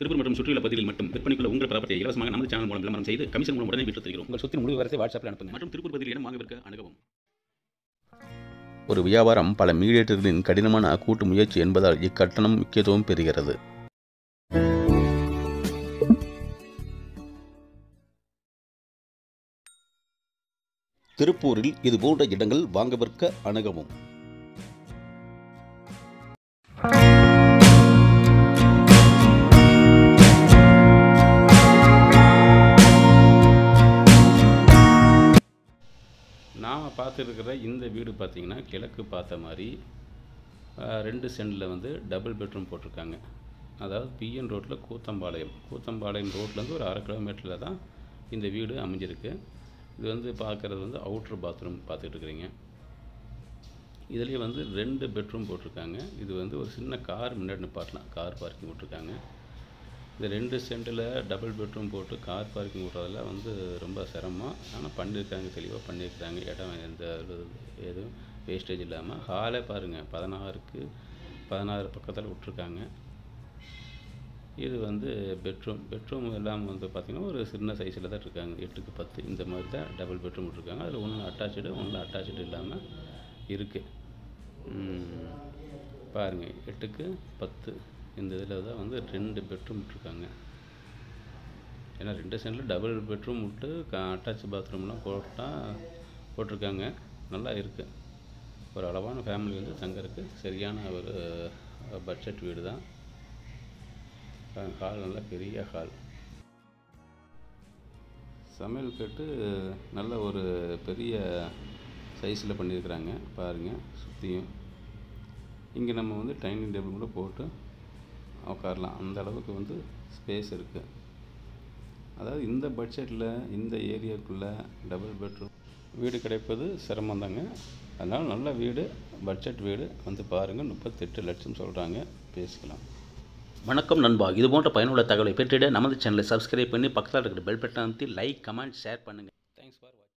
திருப்பூர் மற்றும் சுற்றியுள்ள பகுதிகளில் மட்டும் விற்பனைக்குள்ள உங்கள் ப்ராப்பர்ட்டியை இலவசமாக நமது சேனல் மூலம் விளம்பரம் செய்து கமிஷன் மூலம் உடனே விற்று தருகிறோம். உங்கள் சொத்தின் முழு விவரத்தை வாட்ஸ்அப்பில் அனுப்புங்க. மற்றும் திருப்பூர் பகுதியில் இடம் வாங்க விற்க அணுகவும். ஒரு வியாபாரம் பல மீடியேட்டர்களின் கடினமான கூட்டு முயற்சி என்பதால் இக்கட்டணம் முக்கியத்துவம் பெறுகிறது. திருப்பூரில் இதுபோன்ற இடங்கள் வாங்க விற்க அணுகவும். நாம் பார்த்துருக்கிற இந்த வீடு பார்த்தீங்கன்னா கிழக்கு பார்த்த மாதிரி ரெண்டு சென்டில் வந்து டபுள் பெட்ரூம் போட்டிருக்காங்க. அதாவது பிஎன் ரோட்டில் கூத்தம்பாளையம். கூத்தம்பாளையம் ரோட்லேருந்து ஒரு அரை கிலோமீட்டரில் தான் இந்த வீடு அமைஞ்சிருக்கு. இது வந்து பார்க்குறது வந்து அவுட்ரு பாத்ரூம் பார்த்துக்கிட்டு இருக்கிறீங்க இதுலேயே வந்து ரெண்டு பெட்ரூம் போட்டிருக்காங்க. இது வந்து ஒரு சின்ன கார் முன்னாடி நிப்பாட்டலாம் கார் பார்க்கிங் விட்ருக்காங்க இந்த ரெண்டு சென்டில் டபுள் பெட்ரூம் போட்டு கார் பார்க்கிங் விட்றதெல்லாம் வந்து ரொம்ப சிரமம். ஆனால் பண்ணியிருக்காங்க தெளிவாக பண்ணியிருக்காங்க. இடம் எந்த ஒரு எதுவும் வேஸ்டேஜ் இல்லாமல் ஹாலே பாருங்கள் பதினாறுக்கு பதினாறு பக்கத்தில் விட்ருக்காங்க. இது வந்து பெட்ரூம் பெட்ரூம் எல்லாம் வந்து பார்த்திங்கன்னா ஒரு சின்ன சைஸில் தான் இருக்காங்க. எட்டுக்கு பத்து. இந்த மாதிரி தான் டபுள் பெட்ரூம் விட்ருக்காங்க. அதில் ஒன்று அட்டாச்சு ஒன்று அட்டாச்சு இல்லாமல் இருக்குது பாருங்கள் எட்டுக்கு பத்து. இந்த இதில் தான் வந்து ரெண்டு பெட்ரூம் விட்ருக்காங்க ஏன்னா ரெண்டு சென்டில் டபுள் பெட்ரூம் விட்டு அட்டாச் பாத்ரூம்லாம் போட்டால் போட்டிருக்காங்க. நல்லா இருக்குது ஒரு அளவான ஃபேமிலி வந்து தங்கறதுக்கு சரியான ஒரு பட்ஜெட் வீடு தான். ஹால் நல்லா பெரிய ஹால் சமையல் கட்டு நல்ல ஒரு பெரிய சைஸில் பண்ணியிருக்கிறாங்க. பாருங்கள் சுற்றியும் இங்கே நம்ம வந்து டைனிங் டேபிள் கூட போட்டு உட்காரலாம். அந்த அளவுக்கு வந்து ஸ்பேஸ் இருக்குது அதாவது இந்த பட்ஜெட்டில் இந்த ஏரியாக்குள்ளே டபுள் பெட்ரூம் வீடு கிடைப்பது சிரமந்தாங்க அதனால் நல்ல வீடு பட்ஜெட் வீடு வந்து பாருங்கள் முப்பத்தெட்டு லட்சம் சொல்கிறாங்க பேசிக்கலாம். வணக்கம் நண்பா. இது போன்ற பயனுள்ள தகவலை பெற்றிட நமது சேனலை சப்ஸ்கிரைப் பண்ணி பக்கத்தில் இருக்கிற பெல் பட்டன் அமைத்தி லைக் கமெண்ட் ஷேர் பண்ணுங்கள் தேங்க்ஸ் ஃபார்